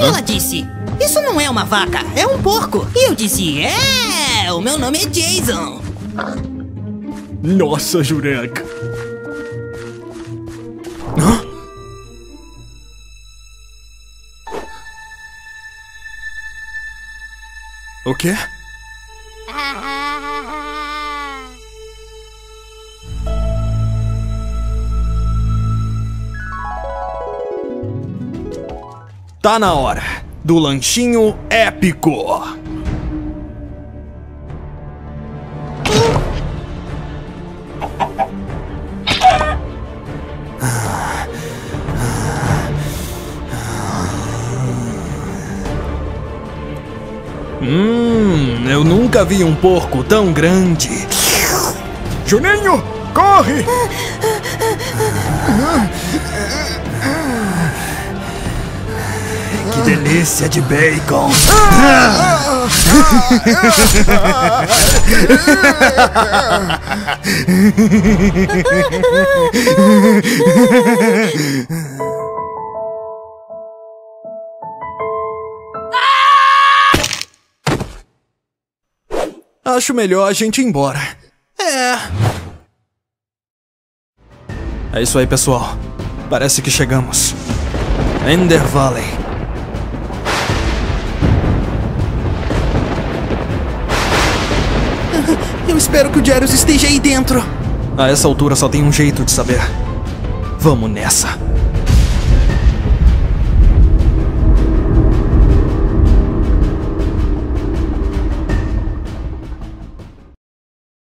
Aí ela disse: Isso não é uma vaca, é um porco. E eu disse: É, o meu nome é Jason. Nossa, Jureca. Hã? O quê? Tá na hora do lanchinho épico. Hum, eu nunca vi um porco tão grande. Juninho, corre! Delícia de bacon! Acho melhor a gente ir embora. É. É isso aí, pessoal. Parece que chegamos. Ender Valley. Eu espero que o Jairus esteja aí dentro. A essa altura só tem um jeito de saber. Vamos nessa.